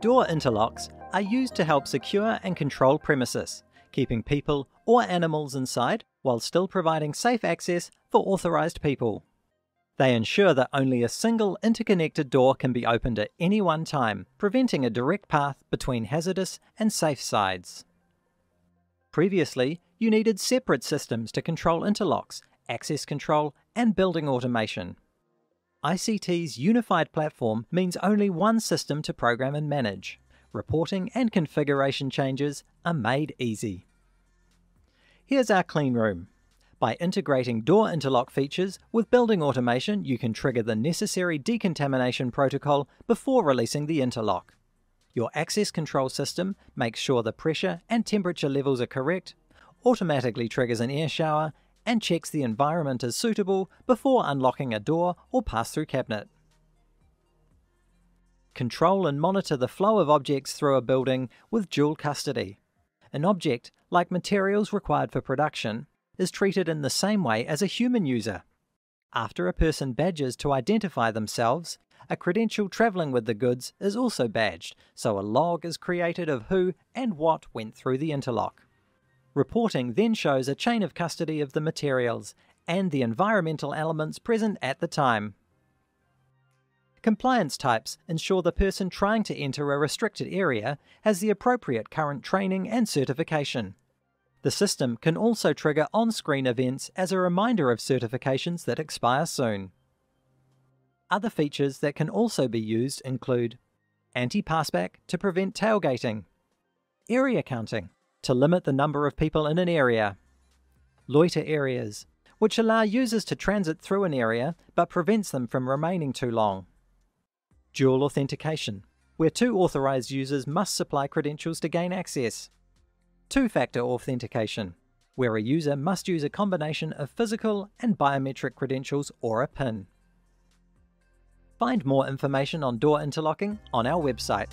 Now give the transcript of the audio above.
Door interlocks are used to help secure and control premises, keeping people or animals inside while still providing safe access for authorised people. They ensure that only a single interconnected door can be opened at any one time, preventing a direct path between hazardous and safe sides. Previously, you needed separate systems to control interlocks, access control, and building automation. ICT's unified platform means only one system to program and manage. Reporting and configuration changes are made easy. Here's our clean room. By integrating door interlock features with building automation, you can trigger the necessary decontamination protocol before releasing the interlock. Your access control system makes sure the pressure and temperature levels are correct, automatically triggers an air shower, and checks the environment is suitable before unlocking a door or pass-through cabinet. Control and monitor the flow of objects through a building with dual custody. An object, like materials required for production, is treated in the same way as a human user. After a person badges to identify themselves, a credential travelling with the goods is also badged, so a log is created of who and what went through the interlock. Reporting then shows a chain of custody of the materials and the environmental elements present at the time. Compliance types ensure the person trying to enter a restricted area has the appropriate current training and certification. The system can also trigger on-screen events as a reminder of certifications that expire soon. Other features that can also be used include anti-passback to prevent tailgating, area counting, to limit the number of people in an area. Loiter areas, which allow users to transit through an area but prevents them from remaining too long. Dual authentication, where two authorized users must supply credentials to gain access. Two-factor authentication, where a user must use a combination of physical and biometric credentials or a PIN. Find more information on door interlocking on our website